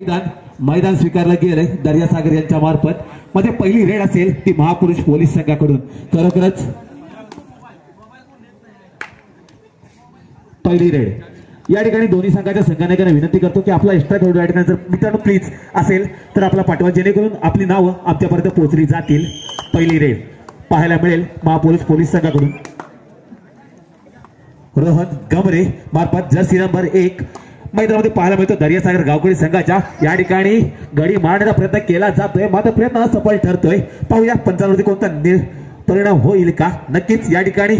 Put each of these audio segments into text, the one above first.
मैदान मैदान स्वीकारलं गेलंय दर्यासागर यांच्या मार्फत. मध्ये पहिली रेड असेल ती महापुरुष पोलीस संघाकडून. खरोखरच पहिली रेड. या ठिकाणी दोन्ही संघाच्या संघाने विनंती करतो की आपला एक्स्ट्रा खेळून या ठिकाणी जर मित्रांनो प्लीज असेल तर आपला पाठवा जेणेकरून आपली नावं आमच्यापर्यंत पोहोचली जातील. पहिली रेड. पाहायला मिळेल महापुरुष पोलीस संघाकडून. रोहन गमरे मार्फत जर्सी नंबर एक. मैदानामध्ये पाहायला मिळतो. दर्यासागर गावकरी संघाच्या या ठिकाणी गडी मारण्याचा प्रयत्न केला जातोय. मात्र प्रयत्न असफल ठरतोय. पाहूया पंचांवरती कोणता नि- परिणाम होईल का? नक्कीच या ठिकाणी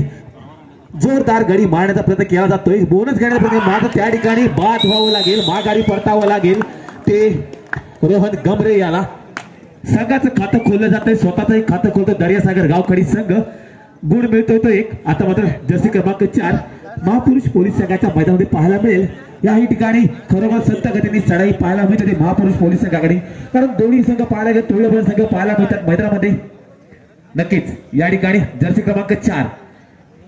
जोरदार गडी मारण्याचा प्रयत्न केला जातोय. बोनस घेण्याचा प्रयत्न मात्र त्या ठिकाणी बाद व्हावं लागेल. माघारी परतावं लागेल. ते रोहन गमरे याला संघाचं खातं खोललं जातंय. स्वतःचंही खातं खोलतं दर्यासागर गावकडी संघ. गुण मिळतोय तो एक. आता मात्र जर्सी क्रमांक चार. महापुरुष पोलीस संघाच्या मैदानामध्ये पाहायला मिळेल. याही ठिकाणी खरोखर संत गतीने चढाई पाहायला मिळते ते महापुरुष पोलीस संघाकडे. कारण दोन्ही संघ पाहायला गेले तुळजाभर संघ पाहायला मिळतात मैदानामध्ये. नक्कीच या ठिकाणी जर्सी क्रमांक चार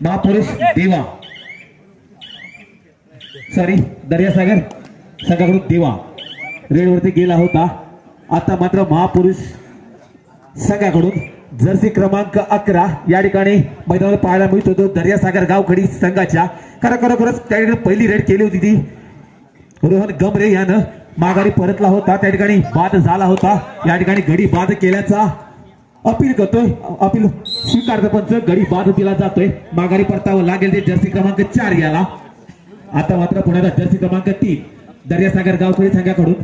महापुरुष देवा. सॉरी दर्यासागर संघाकडून देवा. रेडवरती गेला होता. आता मात्र महापुरुष संघाकडून जर्सी क्रमांक अकरा या ठिकाणी मैदानावर पाहायला मिळतो. तो दर्यासागर गावखडी संघाच्या. कारण खरोखरच त्या ठिकाणी पहिली रेड केली होती ती. रोहन गमरे यानं माघारी परतला होता त्या ठिकाणी बाद झाला होता. या ठिकाणी गडी बाद केल्याचा अपील करतोय अपील स्वीकारतो पंच गडी बाद दिला जातोय माघारी परतावं लागेल ते जर्सी क्रमांक चार याला. आता मात्र पुण्याचा जर्सी क्रमांक तीन दर्यासागर गावकरी संघाकडून.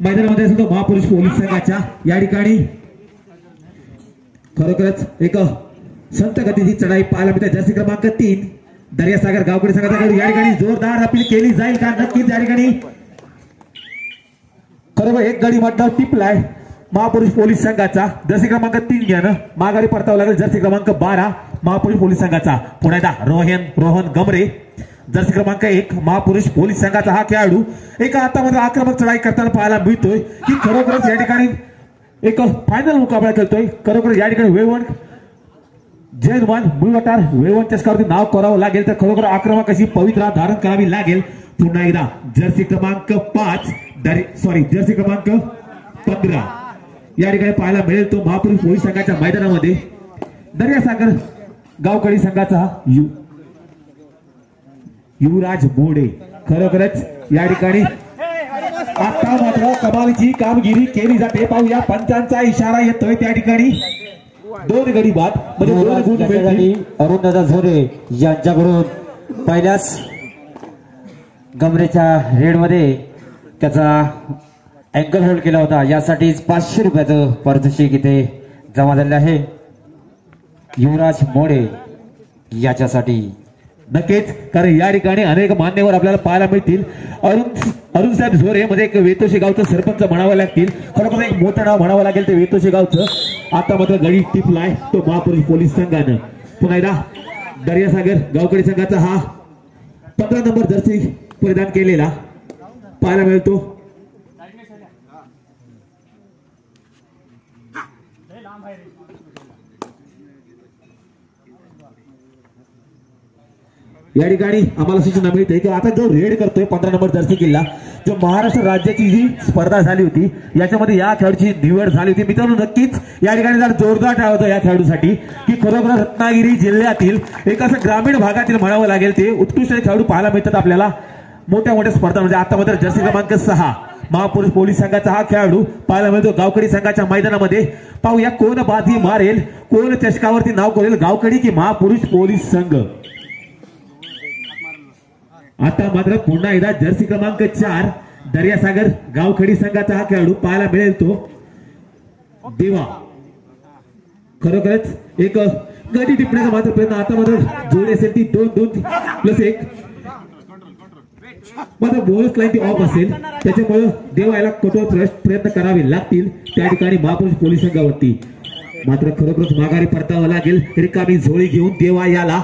मैदानामध्ये असतो महापुरुष पोलीस संघाच्या. या ठिकाणी खरोखरच एक संत गतीची चढाई पाहायला मिळते. जर्सी क्रमांक तीन दर्यासागर गावकरी संघाकडून या ठिकाणी जोरदार अपील केली जाईल का नक्कीच या ठिकाणी खरोखर एक गडी मतदार टिपलाय महापुरुष पोलीस संघाचा. जर्सी क्रमांक तीन घ्यानं. माघारी परतावं लागेल जर्सी क्रमांक बारा महापुरुष पोलीस संघाचा. पुण्याचा रोहन रोहन गमरे. जर्सी क्रमांक एक महापुरुष पोलीस संघाचा हा खेळाडू. एका हातामध्ये आक्रमक चढाई करताना पाहायला मिळतोय. की खरोखरच या ठिकाणी एक फायनल मुकाबला खेळतोय. खरोखर या ठिकाणी वेवण जयमान मुलवटार वेवण चषकावरती नाव करावं लागेल तर खरोखर आक्रमक अशी पवित्रा धारण करावी लागेल. पुन्हा एकदा जर्सी क्रमांक पाच सॉरी जर्सी क्रमांक पंधरा. या ठिकाणी पाहायला मिळेल तो महापुरुष पोलीस संघाच्या मैदानामध्ये. दर्यासागर गावकडी संघाचा हा यु युवराज मोडे. खरोखरच या ठिकाणी आता मात्र कमालीची कामगिरी केली जाते. पाहूया पंचांचा इशारा येतोय त्या ठिकाणी. दोन गडी बाद. म्हणजे दोन गुण मिळतील. अरुणदादा झोरे यांच्याकडून पहिल्याच गमरेच्या रेडमध्ये त्याचा अँकल होल्ड केला होता. यासाठीच पाचशे रुपयाचं पारितोषिक इथे जमा झालेलं आहे. युवराज मोडे याच्यासाठी. नक्कीच कारण या ठिकाणी अनेक मान्यवर आपल्याला पाहायला मिळतील. अरुण अरुण साहेब झोरे मध्ये म्हणजे एक वेतोशी गावचं सरपंच म्हणावं लागतील. खरोखर म्हणजे एक मोठं नाव म्हणावं लागेल ते वेतोशी गावचं. आता मात्र गडी टिपलाय तो महापुरुष पोलीस संघानं. पुन्हा एकदा दर्यासागर गावकडी संघाचा हा पंधरा नंबर जर्सी परिधान केलेला पाहायला मिळतो. या ठिकाणी आम्हाला सूचना मिळते की आता जो रेड करतोय पंधरा नंबर जर्सी किल्ला जो महाराष्ट्र राज्याची जी स्पर्धा झाली होती याच्यामध्ये या खेळाडूची निवड झाली होती. मित्रांनो नक्कीच या ठिकाणी जर जोरदार टाळ या खेळाडूसाठी की खरोखर रत्नागिरी जिल्ह्यातील एक असं ग्रामीण भागातील म्हणावं लागेल ते उत्कृष्ट खेळाडू पाहायला मिळतात आपल्याला. मोठ्या मोठ्या स्पर्धा म्हणजे आता मात्र जर्सी क्रमांक सहा महापुरुष पोलीस संघाचा हा खेळाडू पाहायला मिळतो. गावकडी संघाच्या मैदानामध्ये. पाहूया कोण बाजी मारेल कोण चषकावरती नाव करेल गावकडी की महापुरुष पोलीस संघ? आता मात्र पुन्हा एकदा जर्सी क्रमांक चार दर्यासागर गावखडी संघाचा हा खेळाडू पाहायला मिळेल तो. देवा. खरोखरच एक गडी टिपण्याचा मात्र प्रयत्न. आता मात्र जोडी असेल ती दोन दोन प्लस एक. मात्र बोनस लाईन ती ऑफ असेल. त्याच्यामुळे देवा याला कठोर प्रयत्न प्रयत्न करावे लागतील. त्या ठिकाणी महापुरुष पोलीस संघावरती. मात्र खरोखरच माघारी परतावं लागेल. रिकामी झोळी घेऊन देवा याला.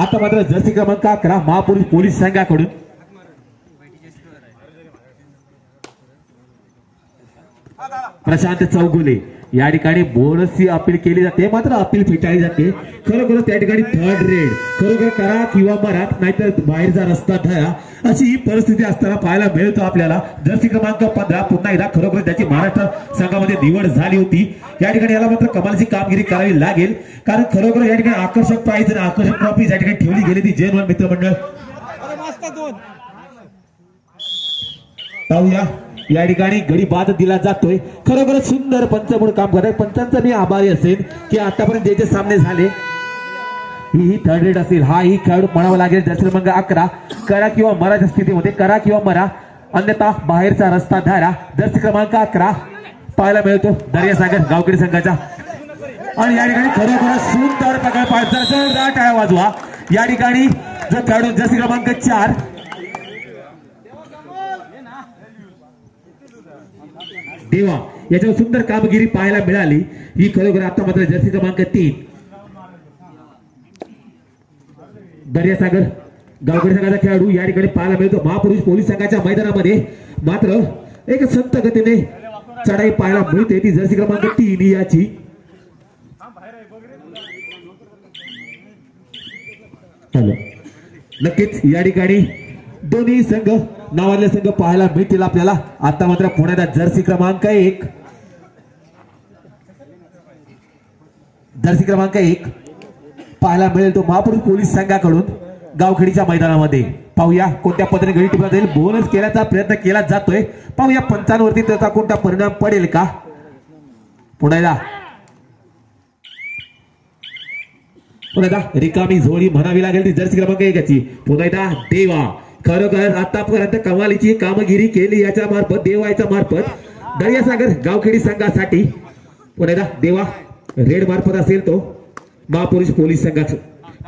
आता मात्र जर्सी क्रमांक अकरा महापुरुष पोलीस संघाकडून. प्रशांत चौगुले. या ठिकाणी बोनसची अपील केली जाते मात्र अपील फिटाळली जाते. खरोखर त्या ठिकाणी थर्ड रेड खरोखर करा किंवा मरा नाहीतर बाहेरचा रस्ता धरा. अशी ही परिस्थिती असताना पाहायला मिळतो आपल्याला. जर्सी क्रमांक पंधरा पुन्हा एकदा खरोखर त्याची महाराष्ट्र संघामध्ये निवड झाली होती. या ठिकाणी याला मात्र कमालची कामगिरी करावी लागेल. कारण खरोखर या ठिकाणी आकर्षक प्राईज आणि आकर्षक ट्रॉफी या ठिकाणी ठेवली गेली ती जैन मित्रमंडळ पाहूया. या ठिकाणी गडी बाद दिला जातोय. खरोखर सुंदर पंच म्हणून काम करत पंचांचा मी आभारी असेल की आतापर्यंत जे जे सामने झाले ही ही थर्ड रेट असेल हा ही खेळाडू म्हणावा लागेल जर अकरा. करा किंवा मराच्या स्थितीमध्ये करा किंवा मरा. अन्यथा बाहेरचा रस्ता धारा. दर्श क्रमांक अकरा. पाहायला मिळतो. दर्यासागर गावकरी संघाचा. आणि या ठिकाणी खरोखर सुंदर प्रकार पाहिजे जोरदार टाळ्या वाजवा. या ठिकाणी जो खेळाडू जर्सी क्रमांक चार देवा याच्यावर सुंदर कामगिरी पाहायला मिळाली. ही खरोखर आता मात्र जर्सी क्रमांक तीन. दर्यासागर गावकरी संघाचा खेळाडू या ठिकाणी पाहायला मिळतो. महापुरुष पोलीस संघाच्या मैदानामध्ये मात्र एक संत गतीने चढाई पाहायला मिळते. ती जर्सी क्रमांक तीन याची. हॅलो नक्कीच या ठिकाणी दोन्ही संघ नावातले संघ पाहायला मिळतील आपल्याला. आता मात्र पुण्याचा जर्सी क्रमांक एक. जर्सी क्रमांक एक. पाहायला मिळेल तो महापुरुष पोलीस संघाकडून गावखेडीच्या मैदानामध्ये. पाहूया कोणत्या पद्धतीने गडी टिपला जाईल. बोनस केल्याचा प्रयत्न केला जातोय. पाहूया पंचांवरती त्याचा कोणता परिणाम पडेल का? पुण्याला. पुन्हा रिकामी झोळी म्हणावी लागेल ती जर्सी क्रमांक एकाची पुन्हा देवा. खरोखर आतापर्यंत कमालीची कामगिरी केली याच्या मार्फत देवाच्या मार्फत. दर्यासागर गावखेडी संघासाठी पुन्हा देवा रेड मार्फत असेल तो. महापुरुष पोलीस संघात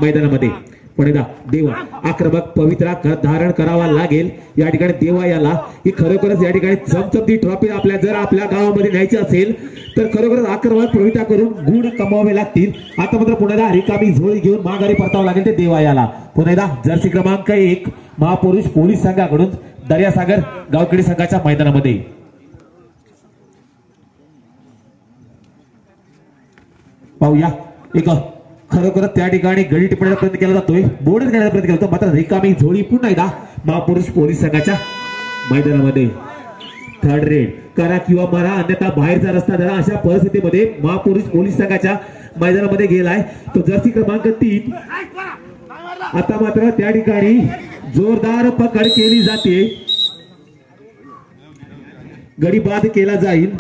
मैदानामध्ये. पुन्हा देवा आक्रमक पवित्रा क- धारण करावा लागेल. या ठिकाणी देवा याला ही खरोखरच या ठिकाणी चमचमती ट्रॉफी आपल्या जर आपल्या गावामध्ये न्यायची असेल तर खरोखरच आक्रमक पवित्रा करून गुण कमवावे लागतील. आता मात्र पुन्हा रिकामी झोळी घेऊन माघारी परतावं लागेल ते देवा याला. पुन्हा एकदा जर्सी क्रमांक एक महापुरुष पोलीस संघाकडून दर्यासागर गावकडी संघाच्या मैदानामध्ये. पाहूया. एक खरोखर त्या ठिकाणी गडी टिपण्याचा प्रयत्न केला जातोय. बोर्ड घेण्याचा प्रयत्न केला जातो. मात्र रिकामी झोळी पुन्हा एकदा महापुरुष पोलीस संघाच्या मैदानामध्ये. थर्ड रेड करा किंवा मरा अन्यथा बाहेरचा रस्ता धरा अशा परिस्थितीमध्ये महापुरुष पोलीस संघाच्या मैदानामध्ये गेलाय. तो जर्सी क्रमांक तीन. आता मात्र त्या ठिकाणी जोरदार पकड केली जाते. गडी बाद केला जाईल.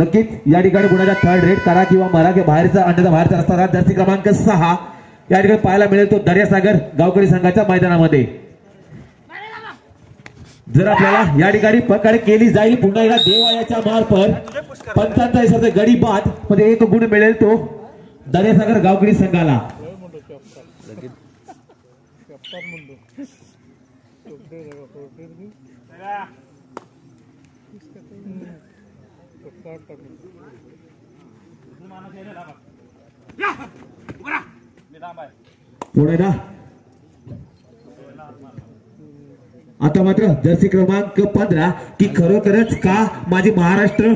नक्कीच या ठिकाणी गुन्ह्याचा थर्ड रेट करा किंवा मरा किंवा बाहेरचा अंड्याचा बाहेरचा रस्ता धरा जर्सी क्रमांक सहा. या ठिकाणी पाहायला मिळेल तो दर्यासागर गावकरी संघाच्या मैदानामध्ये. जर आपल्याला या ठिकाणी पकड केली जाईल पुन्हा एकदा देवायाच्या मार्फत पंचाहत्तर इशारा गडी बादमध्ये म्हणजे एक गुण मिळेल तो दर्यासागर गावकरी संघाला. पुढे ना आता मात्र जर्सी क्रमांक पंधरा की खरोखरच का माझी महाराष्ट्र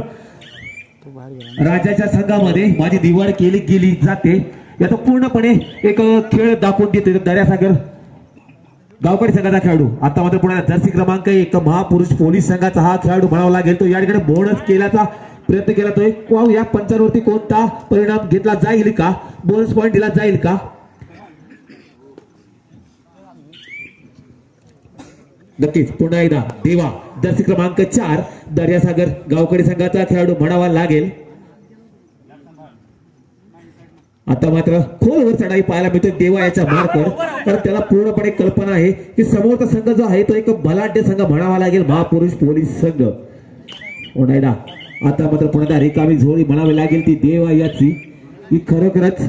राज्याच्या संघामध्ये माझी निवड केली गेली जाते? याचा पूर्णपणे एक खेळ दाखवून देतो दर्यासागर. गावकरी संघाचा खेळाडू. आता मात्र पुण्याला जर्सी क्रमांक एक महापुरुष पोलीस संघाचा हा खेळाडू म्हणावा लागेल. तो या ठिकाणी बोनस केल्याचा प्रयत्न केला तो पाहू या पंचांवरती कोणता परिणाम घेतला जाईल का? बोनस पॉईंट दिला जाईल का? नक्कीच. पुन्हा एकदा देवा जर्सी क्रमांक चार दर्यासागर गावकरी संघाचा खेळाडू म्हणावा लागेल. आता मात्र खोलवर चढाई पाहायला मिळते. देवा याच्या मार्कवर तर त्याला पूर्णपणे कल्पना आहे की समोरचा संघ जो आहे तो एक बलाढ्य संघ म्हणावा लागेल. महापुरुष पोलीस संघ. पुन्हा एकदा आता मात्र पुन्हा रिकामी झोळी म्हणावी लागेल ती देवा याची. ही खरोखरच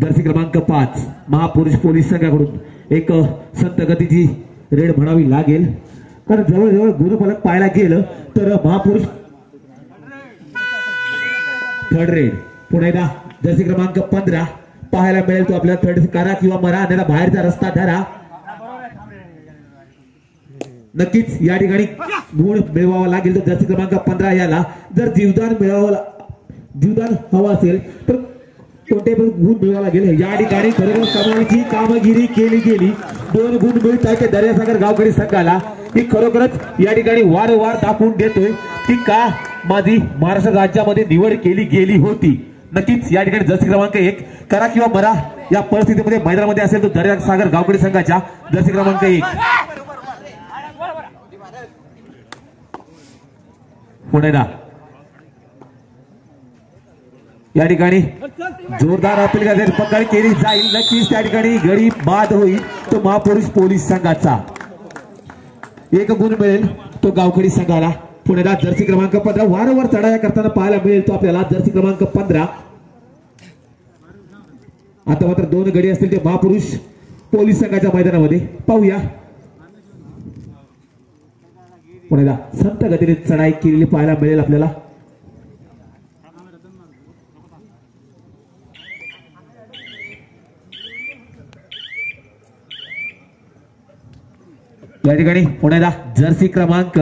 जर्सी क्रमांक पाच महापुरुष पोलीस संघाकडून एक संत गतीची रेड म्हणावी लागेल. कारण जवळजवळ गुणफलक पाहायला गेलं तर महापुरुष थर्ड रेड. पुन्हा एकदा जर्सी क्रमांक पंधरा पाहायला मिळेल तो आपल्याला थर्ड करा किंवा मरा त्याला बाहेरचा रस्ता धरा. नक्कीच या ठिकाणी गुण मिळवावा लागेल. तर जर्सी क्रमांक पंधरा याला जर जीवदान मिळवावं जीवदान हवा असेल तर कोणते पण गुण मिळवावा लागेल. या ठिकाणी खरोखर कमालीची कामगिरी केली गेली. दोन गुण मिळत आहे दर्यासागर गावकरी संघाला. ही खरोखरच या ठिकाणी वारंवार दाखवून देतोय की का माझी महाराष्ट्र राज्यामध्ये निवड केली गेली होती. नक्कीच या ठिकाणी जर्सी क्रमांक एक करा किंवा मरा. या परिस्थितीमध्ये मैदानामध्ये असेल तर दर्यासागर गावकरी संघाच्या जर्सी क्रमांक एक. पुणेला या ठिकाणी जोरदार अपील करण्याची पकड केली जाईल. नक्कीच त्या ठिकाणी गरीब बाद होईल. तो महापुरुष पोलीस संघाचा. एक गुण मिळेल तो गावकरी संघाला. पुण्याला जर्सी क्रमांक पंधरा. वारंवार चढाया करताना पाहायला मिळेल तो आपल्याला जर्सी क्रमांक पंधरा. आता मात्र दोन गडी असतील ते महापुरुष पोलीस संघाच्या मैदानामध्ये. पाहूया. पुणेदा संत गतीने चढाई केलेली पाहायला मिळेल आपल्याला. या ठिकाणी पुण्याला जर्सी क्रमांक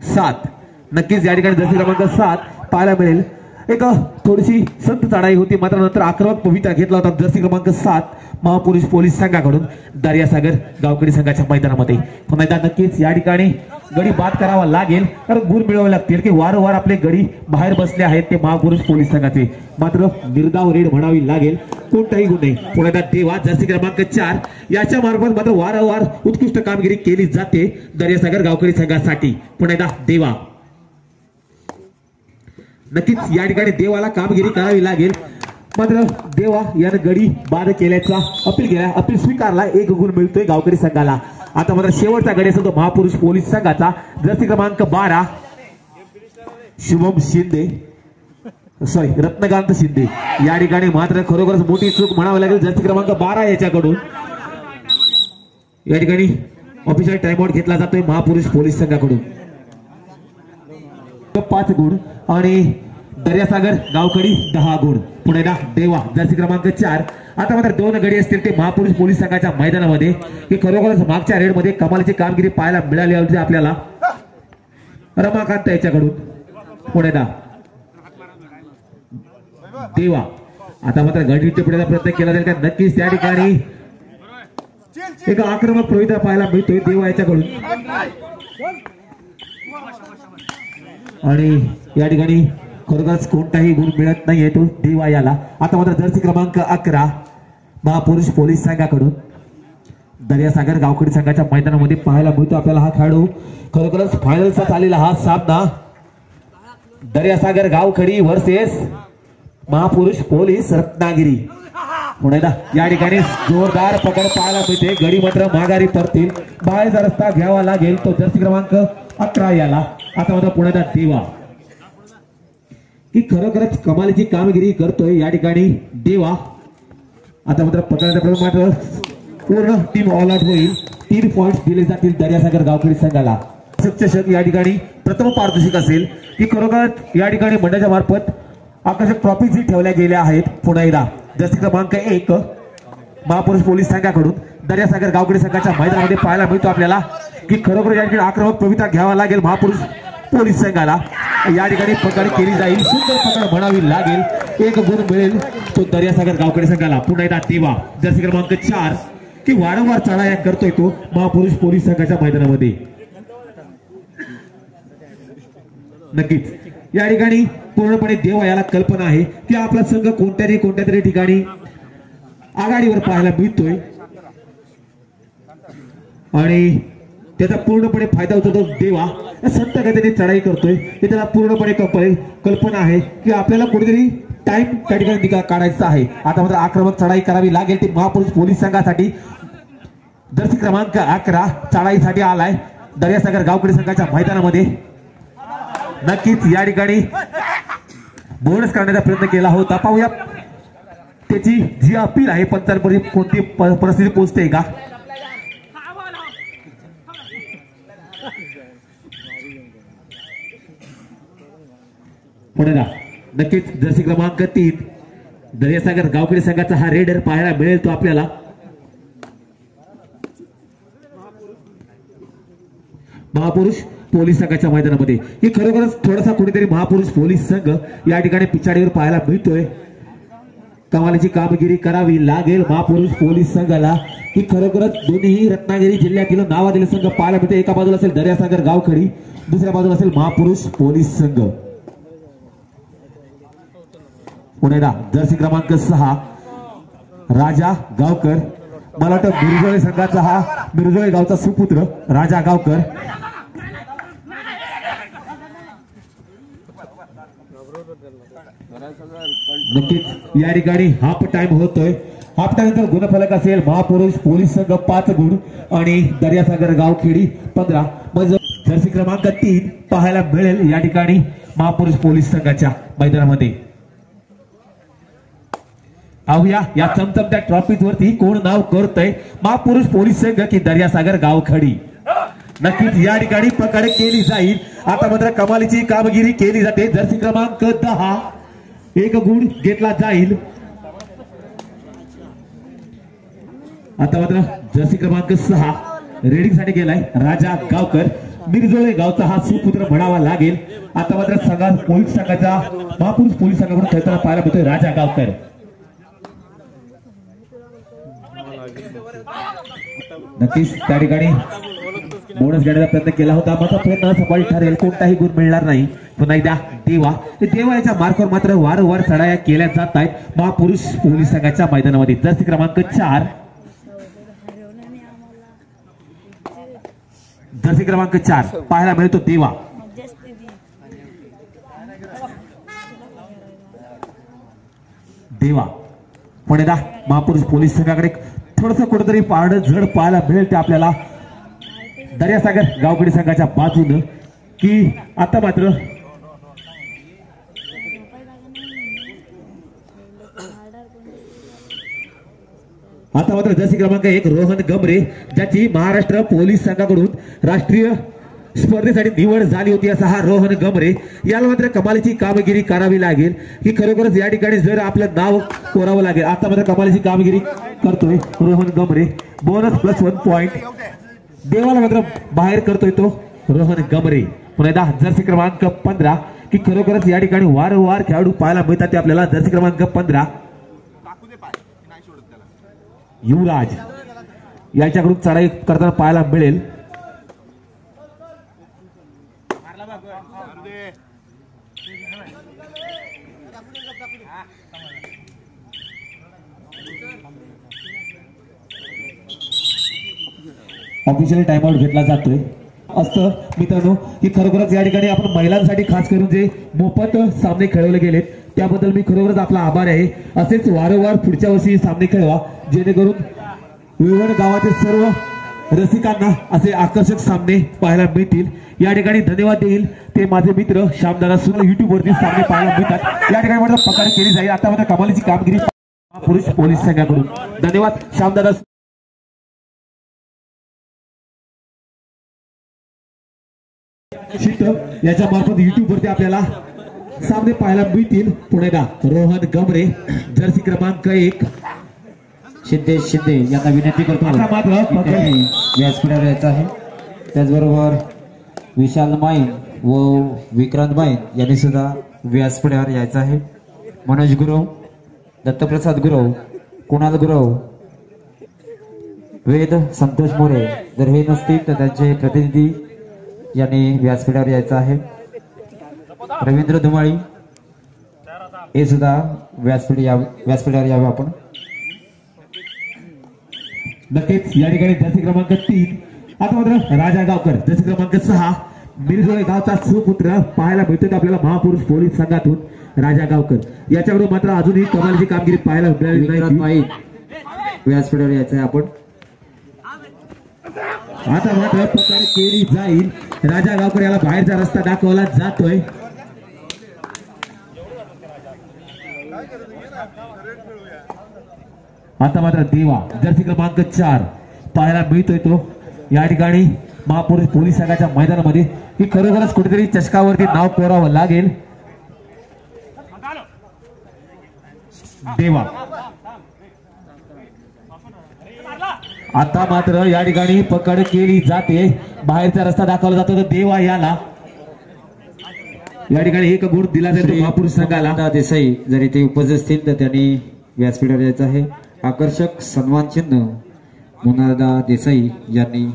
सात. नक्कीच या ठिकाणी जर्सी क्रमांक सात पाहायला मिळेल. एक थोडीशी संत चढाई होती. मात्र नंतर आक्रमक पवित्रा घेतला होता जर्सी क्रमांक सात. महापुरुष पोलीस संघाकडून दर्यासागर गावकरी संघाच्या मैदानामध्ये. पुन्हा एकदा नक्कीच या ठिकाणी गडी बाद करावा लागेल. कारण गुण मिळवावे लागतील की वारंवार आपले गडी बाहेर बसले आहेत ते महापुरुष पोलीस संघाचे. मात्र निर्धाव रेड म्हणावी लागेल. कोणताही गुण नाही. पुन्हा एकदा देवा जास्ती क्रमांक चार. याच्या मार्फत मात्र वारंवार उत्कृष्ट कामगिरी केली जाते दर्यासागर गावकरी संघासाठी. पुन्हा एकदा देवा. नक्कीच या ठिकाणी देवाला कामगिरी करावी लागेल. मात्र देवा यानं गडी बाद केल्याचा अपील केला. अपील स्वीकारला. एक गुण मिळतोय गावकरी संघाला. आता मात्र शेवटचा गडी असतो महापुरुष पोलीस संघाचा. जर्सी क्रमांक बारा. शुभम शिंदे. सॉरी रत्नकांत शिंदे. या ठिकाणी मात्र खरोखरच मोठी चूक म्हणावी लागेल. जर्सी क्रमांक बारा याच्याकडून. या ठिकाणी ऑफिशियल टाइमआउट घेतला जातोय महापुरुष पोलीस संघाकडून. पाच गुण आणि दर्यासागर गावकडी दहा गुण. पुण्याला देवा जर्सी क्रमांक चार. आता मात्र दोन गडी असतील ते महापुरुष पोलीस संघाच्या मैदानामध्ये की खरोखरच मागच्या रेडमध्ये कमालीची कामगिरी पाहायला मिळाली होती आपल्याला. रमाकांत याच्याकडून. पुण्याला देवा आता मात्र गडी टिपण्याचा प्रयत्न केला जाईल का? नक्कीच त्या ठिकाणी एक आक्रमक प्रविधा पाहायला मिळतोय देवा याच्याकडून. आणि या ठिकाणी खरोखरच कोणताही गुण मिळत नाहीये तो देवा याला आता मात्र जर्सी क्रमांक अकरा महापुरुष पोलीस संघाकडून दर्यासागर गावकडी संघाच्या मैदानामध्ये पाहायला मिळतो आपल्याला हा खेळाडू. खरोखरच फायनलचा चाललेला हा सामना. Daryasagar Gavkhadi versus Mahapurush police Ratnagiri. पुण्याला या ठिकाणी जोरदार पकड पाहायला मिळते. गडी मात्र माघारी पडतील. बाहेरचा रस्ता घ्यावा लागेल. तो जर्सी क्रमांक अकरा याला. आता मात्र पुण्याचा देवा. की खरोखरच कमालीची कामगिरी करतोय या ठिकाणी देवा. आता मात्र पकडण्याचा मात्र पूर्ण टीम ऑल आउट होईल. तीन पॉईंट दिले जातील दर्यासागर गावकरी संघाला. चषक या ठिकाणी प्रथम पारितोषिक असेल की खरोखर या ठिकाणी मंडळाच्या मार्फत आकर्षक ट्रॉफी ठेवल्या गेल्या आहेत पुन्हा एकदा. जसे क्रमांक एक महापुरुष पोलीस संघाकडून दर्यासागर गावकडी संघाच्या मैदानामध्ये पाहायला मिळतो आपल्याला की खरोखर या ठिकाणी आक्रमक पवित्रा घ्यावा लागेल महापुरुष. पोलीस संघाला या ठिकाणी पकड केली जाईल. सुंदर पकड म्हणावी लागेल. एक गुण मिळेल तो दर्यासागर गावकडी संघाला. पुन्हा एकदा तेव्हा जर्सी क्रमांक चार की वारंवार चढाया करतोय तो महापुरुष पोलीस संघाच्या मैदानामध्ये. नक्कीच. या ठिकाणी पूर्णपणे देवा याला कल्पना आहे की आपला संघ कोणत्या तरी कोणत्या तरी ठिकाणी आघाडीवर पाहायला मिळतोय. आणि त्याचा पूर्णपणे फायदा होतो तो देवा. संत गतीने चढाई करतोय. हे त्याला पूर्णपणे कल्पना आहे की आपल्याला कुठेतरी टाइम त्या ठिकाणी काढायचा आहे. आता मात्र आक्रमक चढाई करावी लागेल. ती महापुरुष पोलीस संघासाठी. जर्सी क्रमांक अकरा चढाईसाठी आलाय. दर्यासागर गावकडी संघाच्या मैदानामध्ये. नक्कीच या ठिकाणी बोनस करण्याचा प्रयत्न केला होता. पाहूया. त्याची जी अपील आहे पंचांपर्यंत कोणती प- परिस्थिती पोहोचते का? पुणे नक्कीच जर्सी क्रमांक तीन. दर्यासागर गावकरी संघाचा हा रेडर पाहायला मिळेल तो आपल्याला. महापुरुष पोलीस संघाच्या मैदानामध्ये. ही खरोखरच थोडासा कुठेतरी महापुरुष पोलीस संघ या ठिकाणी पिछाडीवर पाहायला मिळतोय. कमालीची कामगिरी करावी लागेल महापुरुष पोलीस संघाला. ही खरोखरच दोन्ही रत्नागिरी जिल्ह्यातील नावातील संघ पाहायला मिळते एका बाजूला असेल दर्यासागर गावखडी दुसऱ्या बाजूला असेल महापुरुष पोलीस संघ. पुणेला जर्सी क्रमांक सहा. राजा गावकर. मला वाटतं मिरजोळे संघाचा हा मिरजोळे गावचा सुपुत्र राजा गावकर. नक्कीच या ठिकाणी हाफ टाइम होतोय. हाफ टाइम नंतर गुणफलक असेल महापुरुष पोलीस संघ पाच गुण आणि दर्यासागर गावखेडी पंधरा. मग जर्सी क्रमांक तीन पाहायला मिळेल या ठिकाणी महापुरुष पोलीस संघाच्या मैदानामध्ये. आहुया या चमचमत्या ट्रॉफीज वरती कोण नाव करतय? महापुरुष पोलीस संघ की दर्यासागर गावखडी. नक्कीच या ठिकाणी पकड केली जाईल. आता मात्र कमालीची कामगिरी केली जाते. जर्सी क्रमांक दहा. एक गुण घेतला जाईल. आता मात्र जर्सी क्रमांक सहा. रेडिंगसाठी गेलाय राजा गावकर. मिरजोळे गावचा हा सुपुत्र म्हणावा लागेल. आता मात्र संघात पोलीस संघाचा महापुरुष पोलीस संघाकडून खेळताना पाहायला मिळतोय राजा गावकर. नक्कीच त्या ठिकाणी बोनस घेण्याचा प्रयत्न केला होता. मात्र प्रयत्न सफल ठरेल. कोणताही गुण मिळणार नाही. पुन्हा एकदा देवा. देवा याच्या मार्कवर मात्र वारंवार चढाया केल्या जात आहेत. महापुरुष पोलीस संघाच्या मैदानामध्ये. जर्सी क्रमांक चार. जर्सी क्रमांक चार. पाहायला मिळतो देवा. देवा. पुणेदा महापुरुष पोलीस संघाकडे थोडस कुठेतरी पारड झड पाहायला मिळेल ते आपल्याला. दर्यासागर गावकडी संघाच्या बाजूनं. की आता मात्र आता मात्र जसी क्रमांक एक रोहन गमरे ज्याची महाराष्ट्र पोलीस संघाकडून राष्ट्रीय स्पर्धेसाठी निवड झाली होती असा हा रोहन गमरे. याला मात्र कमालीची कामगिरी करावी लागेल. की खरोखरच या ठिकाणी जर आपलं नाव कोरावं लागेल. आता मात्र कमालीची कामगिरी करतोय Rohan Gamre. Bonus plus one point देवाला मात्र बाहेर करतोय तो रोहन गमरे. पुन्हा एकदा जर्सी क्रमांक पंधरा. की खरोखरच या ठिकाणी वारंवार खेळाडू पाहायला मिळतात ते आपल्याला जर्सी क्रमांक पंधरा. युवराज. याच्याकडून चढाई करताना पाहायला मिळेल. ऑफिशियली टाइम आउट घेतला जातोय. असतं मित्रांनो की खरोखरच या ठिकाणी आपण महिलांसाठी खास करून जे मोफत सामने खेळवले गेलेत त्याबद्दल मी खरोखरच आपला आभार आहे. असेच वारंवार पुढच्या वर्षी सामने खेळवा जेणेकरून विवड गावातील सर्व रसिकांना असे आकर्षक सामने पाहायला मिळतील. या ठिकाणी धन्यवाद देईल. ते माझे मित्र श्यामदादा सुद्धा युट्यूब वरती सामने पाहायला मिळतात. या ठिकाणी मात्र पकड केली जाईल. आता मात्र कमालीची कामगिरी पुरुष पोलीस संघाकडून धन्यवाद श्यामदादा शिट याच्या मार्फत युट्यूब वरती आपल्याला सामने पाहायला मिळतील. पुणेगा रोहन गमरे जर्सी क्रमांक एक. सिद्धेश शिंदे यांना विनंती करतो व्यासपीठावर यायचं आहे. त्याचबरोबर विशाल माईन व विक्रांत माईन यांनी सुद्धा व्यासपीठावर यायचं आहे. मनोज गुरव दत्तप्रसाद गुरव कुणाल गुरव वेद संतोष मोरे. जर हे नसतील तर त्यांचे प्रतिनिधी यांनी व्यासपीठावर यायचं आहे. रवींद्र धुमाळी हे सुद्धा व्यासपीठ या व्यासपीठावर यावे आपण. नक्कीच या ठिकाणी जर्सी क्रमांक तीन आता मात्र राजा गावकर जर्सी क्रमांक सहा मिरजोळे गावचा सुपुत्र पाहायला मिळतोय आपल्याला महापुरुष पोलीस संघातून राजा गावकर. याच्याकडून मात्र अजूनही कमालीची कामगिरी पाहायला मिळाली व्यासपीठावर यायचं आहे आपण. आता मात्र केली जाईल. राजा गावकर याला बाहेरचा रस्ता दाखवला जातोय. आता मात्र देवा जर्सी क्रमांक चार पाहायला मिळतोय तो. या ठिकाणी महापुरुष पोलीस संघाच्या मैदानामध्ये ही खरोखरच कुठेतरी चषकावरती नाव कोरावं लागेल. देवा. आता मात्र या ठिकाणी पकड केली जाते. बाहेरचा रस्ता दाखवला जातो. तर देवा याला. या ठिकाणी एक गुण दिला जातो महापुरुष संघाला. देसाई जरी ते उपस्थित असतील तर त्यांनी व्यासपीठावर यायचं आहे. आकर्षक सन्मान चिन्ह मुनादा देसाई यांनी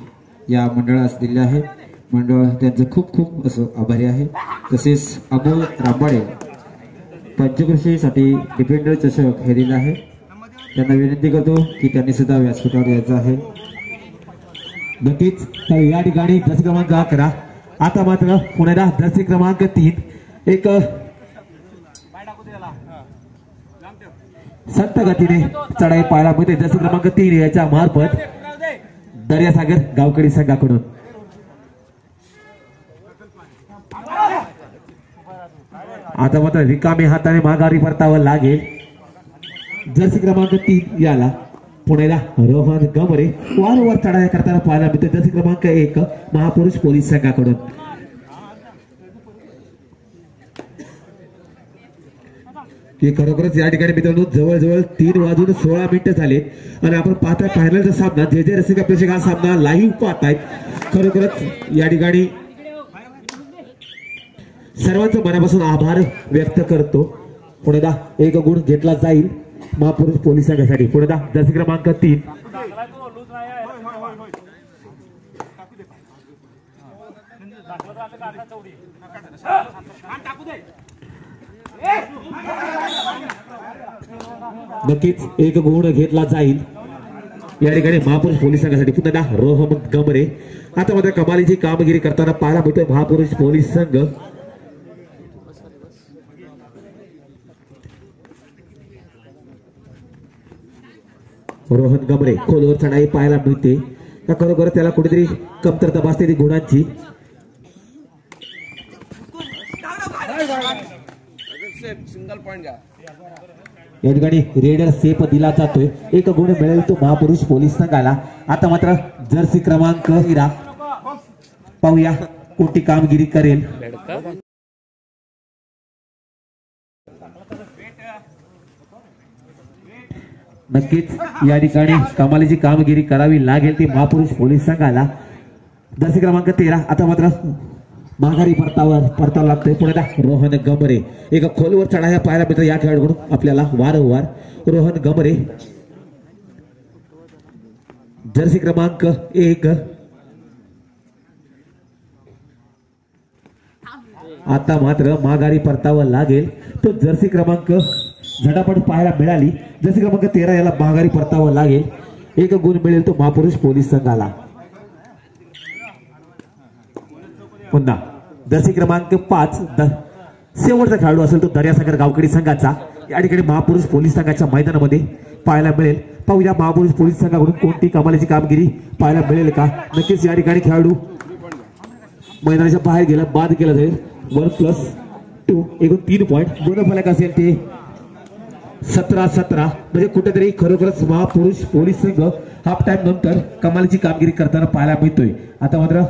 या मंडळास दिले आहे. मंडळ त्यांचं खूप खूप असं आभारी आहे. तसेच अमोल रांबाडे पंचकृषीसाठी डिपेंडर चषक हे दिलं आहे. त्यांना विनंती करतो की त्यांनी सुद्धा व्यासपीठावर यायचं आहे. नक्कीच तर या ठिकाणी दस क्रमांक अकरा आता मात्र पुण्याला दर्शी क्रमांक तीन. एक संत गतीने चढाई पाहायला मिळते दस क्रमांक तीन याच्या मार्फत दर्यासागर गावकडी संघाकडून. आता मात्र रिकामी हाताने माघारी परतावं लागेल. जर्सी क्रमांक तीन याला पुण्याला रोहन गमरे. वारंवार चढाया करताना पाहायला मिळतो जर्सी क्रमांक एक महापुरुष पोलीस संघाकडून. की खरोखरच या ठिकाणी मित्रांनो जवळजवळ तीन वाजून सोळा मिनिटं झाले. आणि आपण पाहताय फायनलचा सामना जे जे रसिका प्रेक्षक हा सामना लाईव्ह पाहतायत खरोखरच या ठिकाणी सर्वांचं मनापासून आभार व्यक्त करतो. पुण्याला एक गुण घेतला जाईल. महापुरुष पोलीस संघासाठी. पुणेदा दस क्रमांक तीन. नक्कीच एक गुण घेतला जाईल. या ठिकाणी महापुरुष पोलीस संघासाठी पुन्हा रोहम गमरे. आता मात्र कमालीची कामगिरी करताना पाहायला मिळतोय महापुरुष पोलीस संघ. रोहन गमरे खोलवर चढाई पाहायला मिळते. का खरोखर त्याला कुठेतरी कमतरता भासते ती गुणांची. या ठिकाणी रेडर सेप दिला जातोय. एक गुण मिळेल तो महापुरुष पोलीस संघाला. आता मात्र जर्सी क्रमांक हिरा पाहूया कोणती कामगिरी करेल. नक्कीच या ठिकाणी कमालीची कामगिरी करावी लागेल ती महापुरुष पोलीस संघाला. जर्सी क्रमांक तेरा. आता मात्र माघारी परतावर परतावा लागतोय. पुढे रोहन गमरे. एका खोलवर चढाया पाहायला मिळतं या खेळाडूकडून. आपल्याला वारंवार रोहन गमरे. जर्सी क्रमांक एक. आता मात्र माघारी परतावा लागेल. तो जर्सी क्रमांक झटापट पाहायला मिळाली. जसे क्रमांक तेरा याला माघारी परतावा लागेल. एक गुण मिळेल तो महापुरुष पोलीस संघाला. पुन्हा जसे क्रमांक पाच शेवटचा खेळाडू असेल तो दर्यासागर गावकडी संघाचा. या ठिकाणी महापुरुष पोलीस संघाच्या मैदानामध्ये पाहायला मिळेल. पाहूया महापुरुष पोलीस संघाकडून कोणती कमालीची कामगिरी पाहायला मिळेल का? नक्कीच या ठिकाणी खेळाडू मैदानाच्या बाहेर गेला बाद केला जाईल. वन प्लस टू एकूण तीन पॉईंट दोन फलक असेल ते सतरा सतरा. म्हणजे कुठेतरी खरोखरच महापुरुष पोलीस संघ हाफ टाइम नंतर कमालीची कामगिरी करताना पाहायला मिळतोय. आता मात्र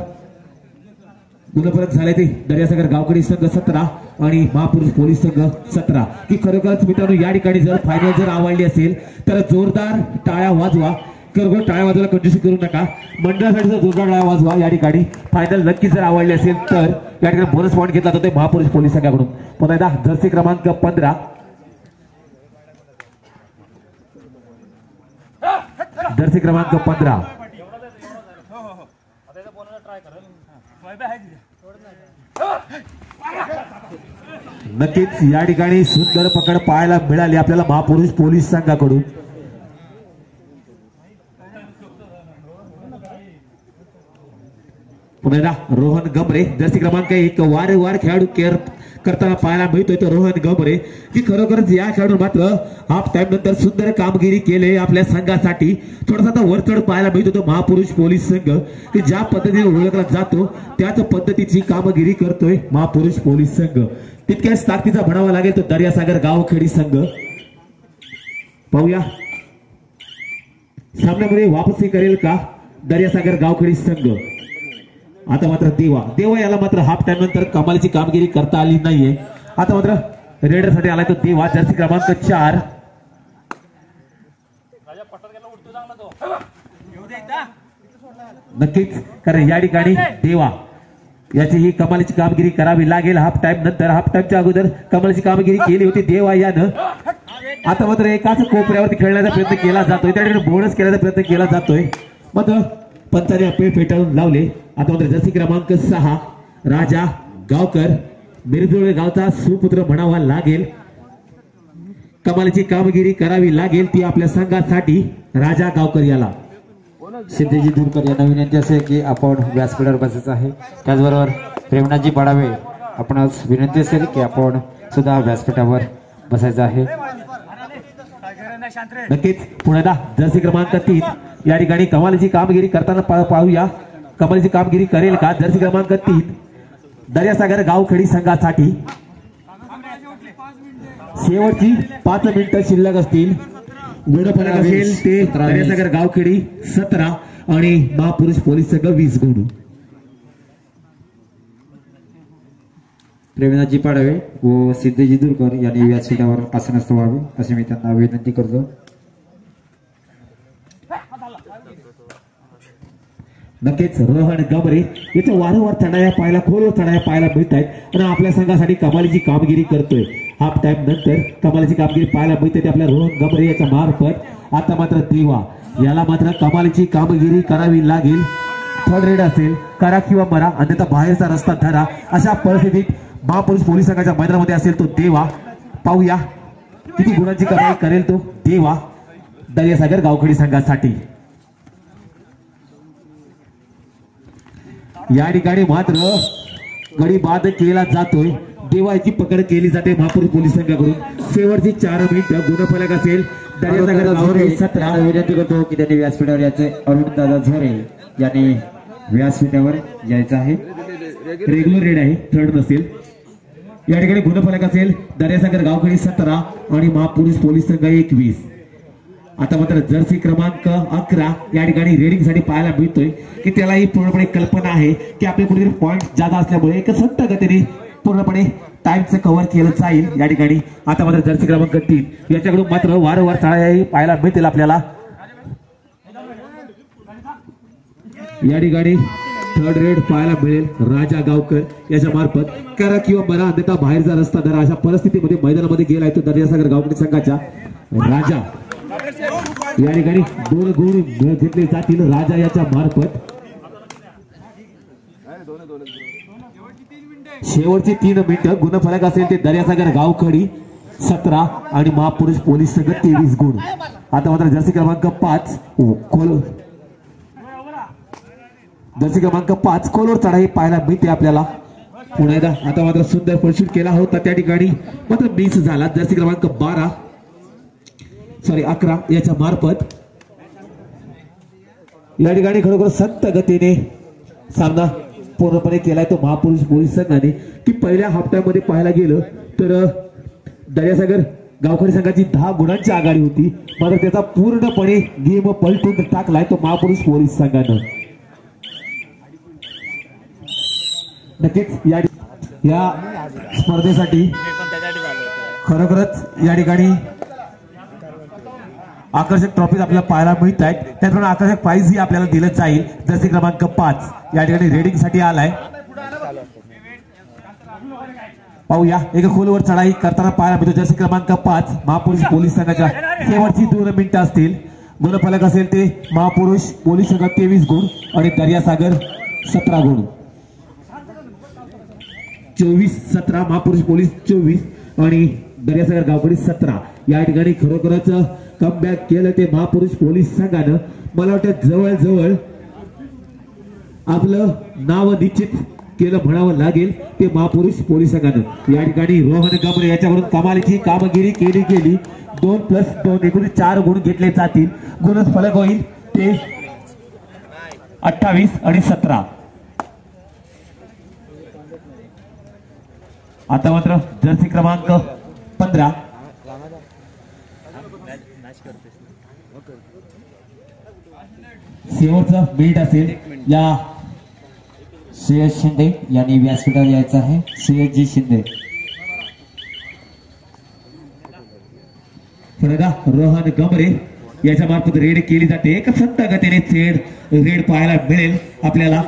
गुणपरत झाले ते दर्यासागर गावकडी संघ सतरा आणि महापुरुष पोलीस संघ सतरा. की खरोखरच मित्रांनो या ठिकाणी जर फायनल जर आवडली असेल तर जोरदार टाळ्या वाजवा. खरोखर टाळ्या वाजवायला कंजूसी करू नका. मंडळासाठी जर जोरदार टाळ्या वाजवा. या ठिकाणी फायनल नक्की जर आवडली असेल तर या ठिकाणी बोनस पॉईंट घेतला जातो महापुरुष पोलीस संघाकडून. पुन्हा एकदा जर्सी क्रमांक पंधरा. जर्सी क्रमांक पंधरा. नक्कीच या ठिकाणी सुंदर पकड पाहायला मिळाली आपल्याला महापुरुष पोलीस संघाकडून. पुन्हा रोहन गमरे जर्सी क्रमांक एक वारंवार खेळाडू केअर करताना पाहायला मिळतोय तो रोहन गमरे. की खरोखरच या खेळाडू मात्र हाफ टाइम नंतर सुंदर कामगिरी केले आपल्या संघासाठी. थोडासा वरचढ पाहायला मिळतो तो महापुरुष पोलीस संघ. की ज्या पद्धतीने ओळखला जातो त्याच पद्धतीची कामगिरी करतोय महापुरुष पोलीस संघ. तितक्याच ताकदीचा म्हणावा लागेल तो दर्यासागर गावखेडी संघ. पाहूया. सामन्यामध्ये वापसी करेल का दर्यासागर गावखेडी संघ? आता मात्र देवा. देवा याला मात्र हाफ टाइम नंतर कमालीची कामगिरी करता आली नाहीये. आता मात्र रेडरसाठी आलाय तो देवा. जर्सी क्रमांक चार. नक्कीच कारण या ठिकाणी देवा. याची ही कमालीची कामगिरी करावी लागेल. हाफ टाइम नंतर हाफ टाइमच्या अगोदर कमालीची कामगिरी केली होती देवा यानं. आता मात्र एकाच कोपऱ्यावरती खेळण्याचा प्रयत्न केला जातोय. त्या ठिकाणी बोनस केल्याचा प्रयत्न केला जातोय. मात्र पंचाने अपील फेटाळून लावले. आता मात्र जर्सी क्रमांक सहा राजा गावकर. मिरजुळे गावचा सुपुत्र म्हणावा लागेल. कमालीची कामगिरी करावी लागेल ती आपल्या संघासाठी राजा गावकर याला. सिद्धेजी दूरकर यांना विनंती असेल की आपण व्यासपीठावर बसायचं आहे. त्याचबरोबर प्रेमनाथजी बडावे आपणास विनंती असेल की आपण सुद्धा व्यासपीठावर बसायचं आहे. नक्कीच. पुन्हा एकदा जर्सी क्रमांक तीन. या ठिकाणी कमालीची कामगिरी करताना पा- पाहूया. कमालीची कामगिरी करेल का? जर्सी क्रमांक तीन. दर्यासागर गावखेडी संघासाठी. शेवटची पाच मिनिटं शिल्लक असतील. गुणफलक असेल ते. दर्यासागर गावखेडी सतरा आणि महापुरुष पोलीस संघ वीस गुण. प्रेमनाथजी पाडावे व सिद्धेजी दूरकर यांनी व्यासपीठावर आसनस्थ व्हावे असे मी त्यांना विनंती करतो. नक्कीच रोहन गमरे याच्या वारंवार चढाया पाहायला खोलवर चढाया पाहायला मिळत आहेत आणि आपल्या संघासाठी कमालीची कामगिरी करतोय. हाफ टाइम नंतर कमालीची कामगिरी पाहायला मिळते. ते आपल्या रोहन गमरे याच्या मार्फत. आता मात्र दिवा. याला मात्र कमालीची कामगिरी करावी लागेल. थर्ड रेड असेल. करा किंवा मरा. अन्यथा बाहेरचा रस्ता धरा. अशा परिस्थितीत महापुरुष पोलीस संघाच्या मैदानामध्ये असेल तो देवा. पाहूया. किती गुणांची कमाई करेल तो देवा. दर्यासागर गावखडी संघासाठी. या ठिकाणी मात्र गडी बाद केला जातोय. देवाची पकड केली जाते महापुरुष पोलीस संघाकडून. शेवटची चार मिनिट गुणफलक असेल. सतरा. विनंती करतो की त्यांनी व्यासपीठावर यायचे अरुण दादा झरे यांनी व्यासपीठावर यायचं आहे. रेग्युलर रेड आहे थर्ड नसेल. या ठिकाणी गुणफलक असेल. दर्यासागर गावखडी सतरा आणि महापुरुष पोलीस संघ एकवीस. आता मात्र जर्सी क्रमांक अकरा या ठिकाणी रेडिंगसाठी पाहायला मिळतोय की त्यालाही पूर्णपणे कल्पना आहे की आपले कुठेतरी पॉईंट जादा असल्यामुळे एक संत गतीने पूर्णपणे टाइमचं कव्हर केलं जाईल या ठिकाणी. आता मात्र जर्सी क्रमांक तीन. याच्याकडून मात्र वारंवार चाळ्याही पाहायला मिळतील आपल्याला. या ठिकाणी थर्ड रेड पाहायला मिळेल राजा गावकर. याच्या मार्फत करा किंवा बरा अन्यथा बाहेरचा रस्ता धरा. अशा परिस्थितीमध्ये मैदानामध्ये गेला तो दर्यासागर गावकरी संघाच्या राजा. या ठिकाणी दोन गुण घेतले जातील. राजा याच्या मार्फत. शेवटची तीन मिनिटं गुणफलक असेल ते दर्यासागर गावखडी सतरा आणि महापुरुष पोलीस संघ तेवीस गुण. आता मात्र जर्सी क्रमांक पाच खोल जर्सी क्रमांक पाच खोलवर चढाई पाहायला मिळते आपल्याला. पुन्हा एकदा आता मात्र सुंदर फळशूट केला होता त्या ठिकाणी. मात्र मिस झाला. जर्सी क्रमांक बारा सॉरी अकरा याच्या मार्फत. या ठिकाणी खरोखर संत गतीने सामना पूर्णपणे केलाय तो महापुरुष पोलीस संघाने. की पहिल्या हप्त्यामध्ये पाहायला गेलं तर दर्यासागर गावकरी संघाची दहा गुणांची आघाडी होती. मात्र त्याचा पूर्णपणे गेम पलटून टाकलाय तो महापुरुष पोलीस संघानं. नक्कीच या या स्पर्धेसाठी खरोखरच या ठिकाणी आकर्षक ट्रॉफीज आपल्याला पाहायला मिळत आहेत. त्याचप्रमाणे आकर्षक प्राईज ही आपल्याला दिलं जाईल. जसे क्रमांक पाच. या ठिकाणी रेडिंगसाठी आलाय. पाहूया. एका खोलवर चढाई करताना पाहायला मिळतो. जर्सी क्रमांक पाच महापुरुष पोलीस संघाच्या शेवटची दोन मिनिटं असतील. गुणफलक असेल ते महापुरुष पोलीस संघ तेवीस गुण आणि दर्यासागर सतरा गुण. चोवीस सतरा महापुरुष पोलीस चोवीस आणि दर्यासागर गावकरी सतरा. या ठिकाणी खरोखरच कमबॅक केलं ते महापुरुष पोलीस संघानं. मला वाटतं जवळजवळ आपलं नाव निश्चित केलं म्हणावं लागेल ते महापुरुष पोलीस संघानं. या ठिकाणी रोहन कमरे याच्यावरून कमालीची कामगिरी केली गेली. दोन प्लस दोन एकूण चार गुण घेतले जातील. गुणच फलक होईल. ते अठ्ठावीस आणि सतरा. आता मात्र जर्सी क्रमांक पंधरा. शेवटचं मिनिट असेल. या श्रेयस शिंदे यांनी व्यासपीठावर यायचं आहे. श्रेयसजी शिंदे. रोहन गमरे याच्या मार्फत रेड केली जाते. एक संत गतीने थेट रेड पाहायला मिळेल आपल्याला.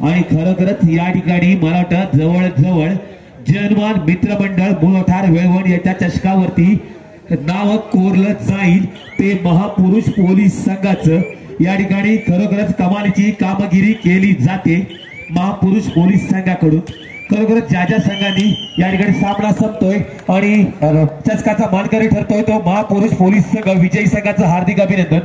आणि खरोखरच या ठिकाणी मला वाटतं जवळ जवळ जनमान मित्रमंडळ मुळठार वेळवण याच्या चषकावरती नाव कोरलं जाईल. ते महापुरुष पोलीस संघाचं. या ठिकाणी खरोखरच कमालीची कामगिरी केली जाते. महापुरुष पोलीस संघाकडून. खरोखरच ज्या ज्या संघांनी या ठिकाणी सामना संपतोय आणि चषकाचा मानकरी ठरतोय तो महापुरुष पोलीस संघ विजयी संघाचं हार्दिक अभिनंदन.